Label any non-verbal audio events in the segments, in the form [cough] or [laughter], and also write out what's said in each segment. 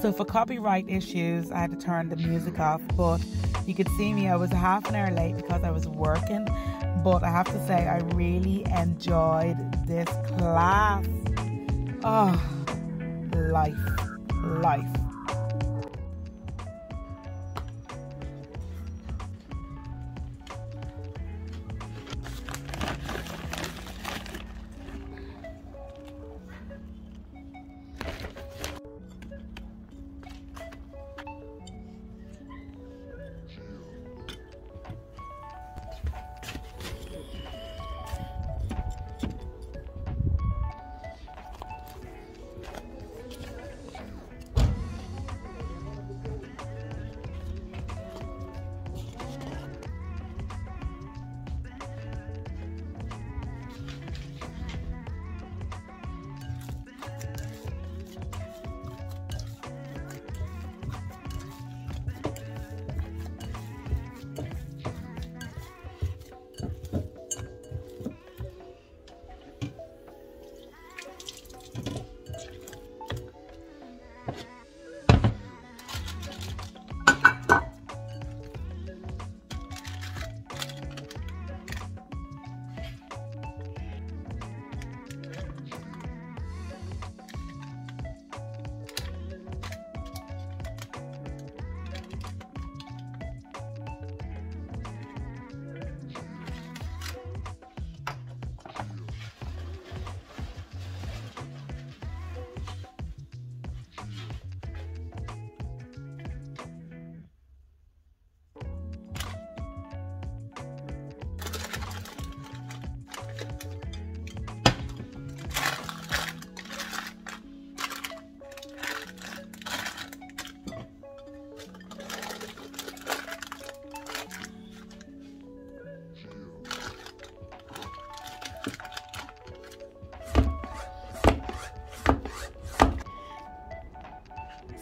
So for copyright issues, I had to turn the music off. But you could see me, I was half an hour late because I was working. But I have to say, I really enjoyed this class. Oh, life, life.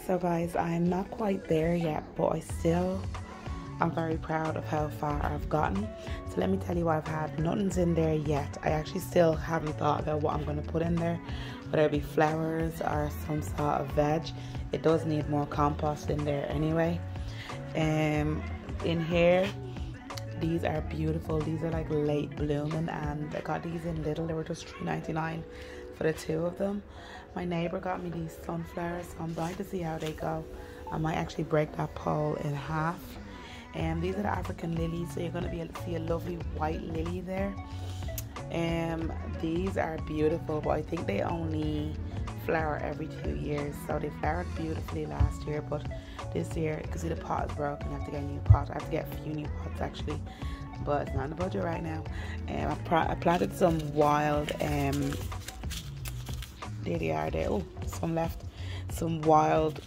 So guys, I'm not quite there yet, but I still I'm very proud of how far I've gotten. So let me tell you what I've had. Nothing's in there yet. I actually still haven't thought about what I'm going to put in there. Whether it be flowers or some sort of veg. It does need more compost in there anyway. Um, in here, these are beautiful. These are like late blooming and I got these in little. They were just $3.99 for the two of them. My neighbor got me these sunflowers, so I'm dying to see how they go. I might actually break that pole in half. And these are the African lilies, so you're going to be able to see a lovely white lily there. Um, these are beautiful, but I think they only flower every two years. So they flowered beautifully last year, but this year, see the pot is broken. I have to get a new pot. I have to get a few new pots actually, but it's not in the budget right now. Um, I, I planted some wild um, there they are there. Oh some left some wild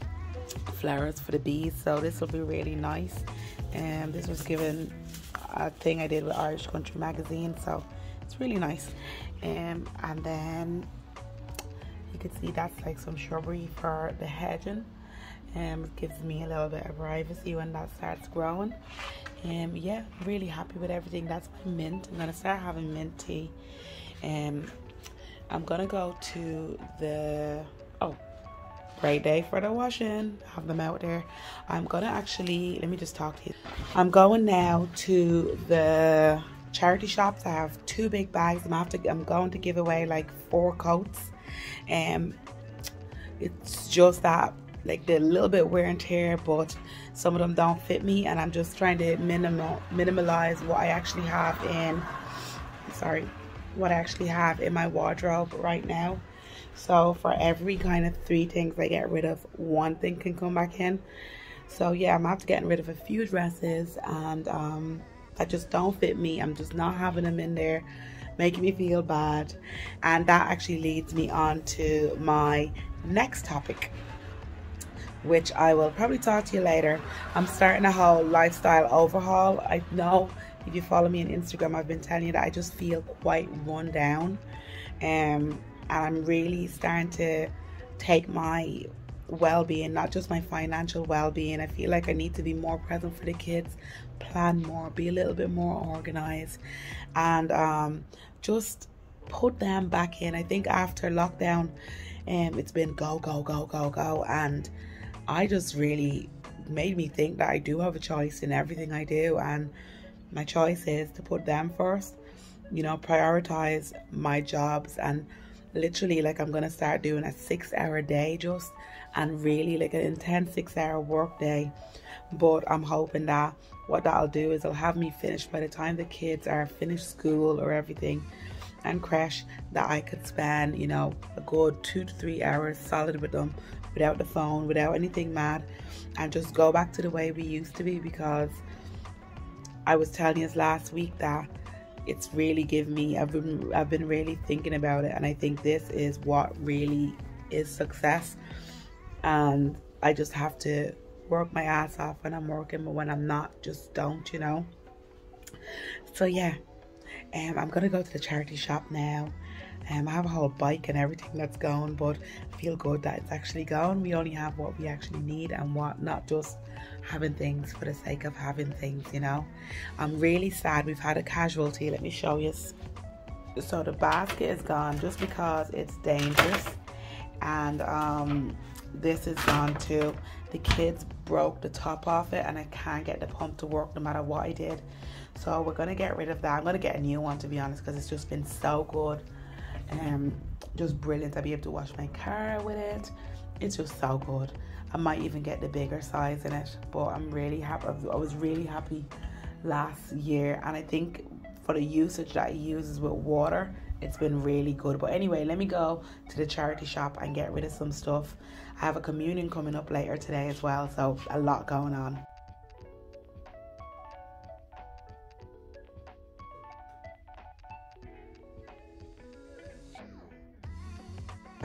flowers for the bees. So this will be really nice. And this was given a thing I did with Irish Country magazine so it's really nice. Um, and then you can see that's like some shrubbery for the hedging. Um, it gives me a little bit of privacy when that starts growing. Um, yeah really happy with everything that's my mint. I'm gonna start having mint tea um, I'm gonna go to the oh great day for the washing have them out there. I'm gonna actually let me just talk to you. I'm going now to the charity shops. I have two big bags. I'm after I'm going to give away like four coats. And um, it's just that like they're a little bit wear and tear but some of them don't fit me and I'm just trying to minimal minimalize what I actually have in sorry what I actually have in my wardrobe right now. So for every kind of three things I get rid of, one thing can come back in. So yeah, I'm after getting rid of a few dresses and um, that just don't fit me. I'm just not having them in there, making me feel bad. And that actually leads me on to my next topic, which I will probably talk to you later. I'm starting a whole lifestyle overhaul. I know if you follow me on Instagram, I've been telling you that I just feel quite run down. Um, and I'm really starting to take my well-being not just my financial well-being i feel like i need to be more present for the kids plan more be a little bit more organized and um, just put them back in i think after lockdown um, it's been go go go go go and i just really made me think that i do have a choice in everything i do and my choice is to put them first. You know prioritize my jobs and literally like i'm gonna start doing a six hour day just and really like an intense six hour work day. But i'm hoping that what that'll do is it'll have me finished by the time the kids are finished school or everything and crash that i could spend you know a good two to three hours solid with them without the phone without anything mad and just go back to the way we used to be because i was telling you last week that it's really given me I've been I've been really thinking about it and I think this is what really is success and I just have to work my ass off when I'm working but when I'm not just don't you know? So yeah um, I'm gonna go to the charity shop now um, I have a whole bike and everything that's going, but I feel good that it's actually going. We only have what we actually need and what, not just having things for the sake of having things, you know. I'm really sad we've had a casualty. Let me show you. So the basket is gone just because it's dangerous. And um, this is gone too. The kids broke the top off it and I can't get the pump to work no matter what I did. So we're to get rid of that. I'm to get a new one to be honest because it's just been so good um just brilliant i'll be able to wash my car with it it's just so good i might even get the bigger size in it but i'm really happy i was really happy last year and i think for the usage that he uses with water it's been really good but anyway let me go to the charity shop and get rid of some stuff i have a communion coming up later today as well so a lot going on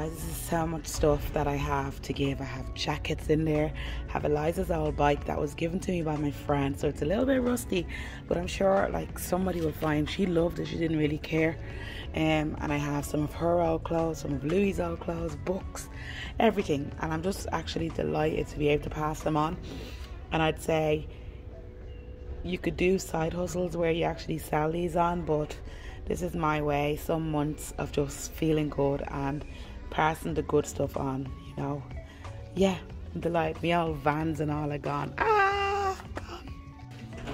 this is so much stuff that I have to give. I have jackets in there. I have Eliza's old bike that was given to me by my friend, so it's a little bit rusty, but I'm sure like somebody will find. She loved it. She didn't really care. Um, and I have some of her old clothes, some of Louis' old clothes, books, everything. And I'm just actually delighted to be able to pass them on. And I'd say you could do side hustles where you actually sell these on, but this is my way. Some months of just feeling good and passing the good stuff on, you know. Yeah, the like me all vans and all are gone. Ah.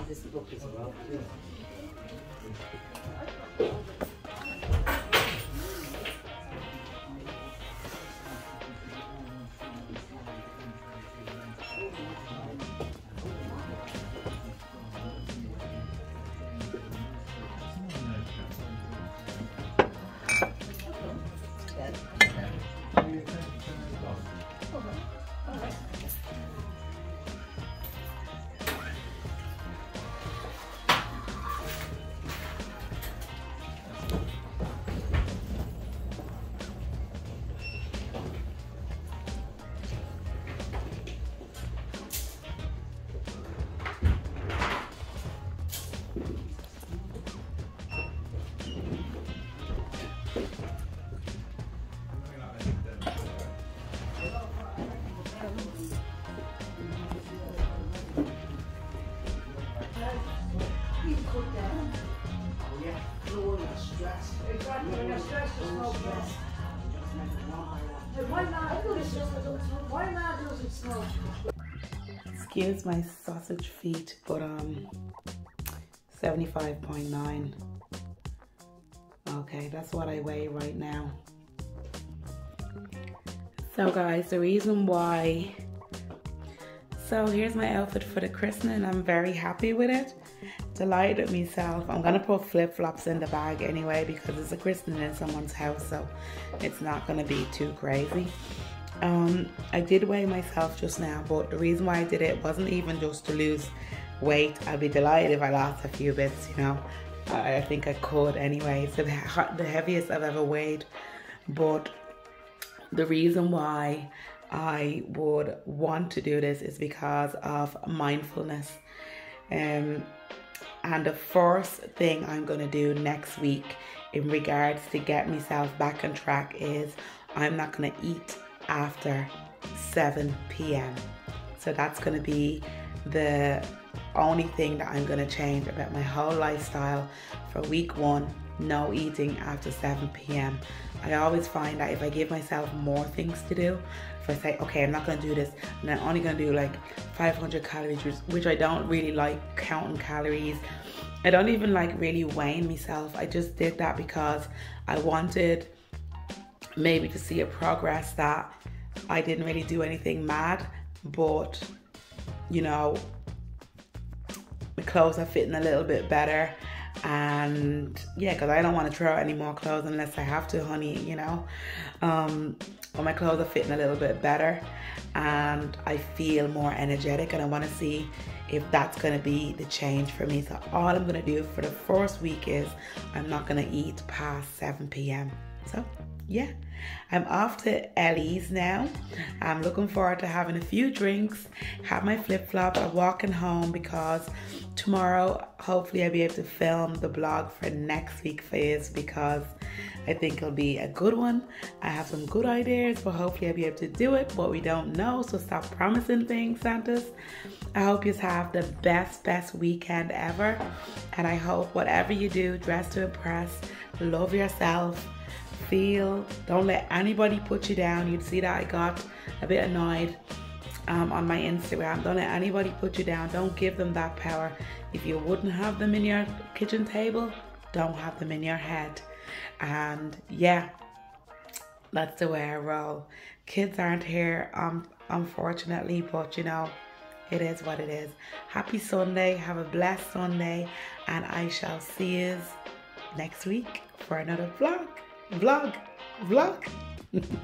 This book well. Excuse my sausage feet, but um, 75.9. Okay, that's what I weigh right now. So guys, the reason why, so here's my outfit for the christening. I'm very happy with it delighted with myself. I'm gonna put flip flops in the bag anyway because it's a christening in someone's house, so it's not gonna be too crazy. Um, I did weigh myself just now, but the reason why I did it wasn't even just to lose weight. I'd be delighted if I lost a few bits, you know. I, think I could anyway. It's the, the heaviest I've ever weighed, but the reason why I would want to do this is because of mindfulness. Um, And the first thing I'm going to do next week in regards to get myself back on track is I'm not going to eat after 7 p.m. So that's going to be the only thing that I'm going to change about my whole lifestyle for week one no eating after 7 p.m. I always find that if I give myself more things to do, if I say, okay, I'm not gonna do this, and I'm only gonna do like 500 calories, which I don't really like counting calories. I don't even like really weighing myself. I just did that because I wanted maybe to see a progress that I didn't really do anything mad, but you know, my clothes are fitting a little bit better. And yeah because i don't want to throw out any more clothes unless i have to honey you know? Um but my clothes are fitting a little bit better and i feel more energetic and i want to see if that's going to be the change for me. So all i'm going to do for the first week is i'm not going to eat past 7 p.m so yeah I'm off to Ellie's now. I'm looking forward to having a few drinks, have my flip flops, I'm walking home because tomorrow hopefully I'll be able to film the blog for next week you because I think it'll be a good one. I have some good ideas, but hopefully I'll be able to do it, but we don't know, so stop promising things, Santis. I hope you have the best, best weekend ever. And I hope whatever you do, dress to impress, love yourself, feel. Don't let anybody put you down. You'd see that I got a bit annoyed um, on my Instagram. Don't let anybody put you down. Don't give them that power. If you wouldn't have them in your kitchen table, don't have them in your head. And yeah, that's the way I roll. Kids aren't here, um, unfortunately, but you know, it is what it is. Happy Sunday. Have a blessed Sunday. And I shall see you next week for another vlog vlog, vlog. [laughs]